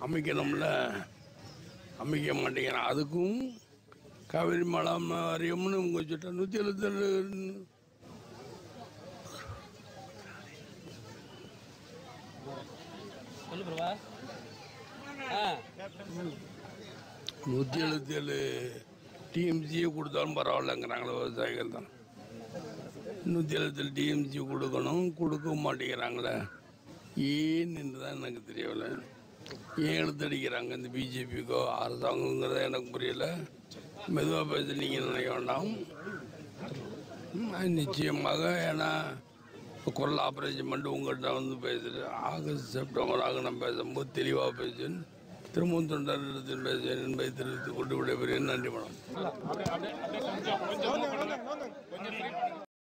அமைக்கணும்ல. அமைக்க மாட்டேங்கிறான் அதுக்கும் காவிரி மலம் வாரியம்னு உங்க சொல்லிட்ட நூற்றி ஆ. நூற்றி எழுபத்தேழு டிஎம்சியே கொடுத்தாலும் பரவாயில்லைங்கிறாங்களே விவசாயிகள் தான். நூற்றி எழுபத்தேழு டிஎம்சி கொடுக்கணும் கொடுக்க மாட்டேங்கிறாங்களே. ஏன்னு தான் எனக்கு தெரியவில்லை. ஏன் எடுத்தடிக்கிறாங்க இந்த பிஜேபிக்கோ? அரசாங்கங்கிறத எனக்கு புரியல. மெதுவாக பேச நீங்கள் நினைக்க வேண்டாம்? நிச்சயமாக. ஏன்னா குரல் ஆப்ரேஷன் பண்ணிட்டு உங்கள்கிட்ட வந்து பேசுகிறேன் ஆகஸ்ட் செப்டம்பர் ஆக நான் பேசும்போது தெளிவாக பேசுவேன். திரும்பவும் தொண்டரிடத்தில் பேசுவேன் என்பதை தெரிவித்துக் கொண்டு விடைபெறுகிறேன். நன்றி மேடம்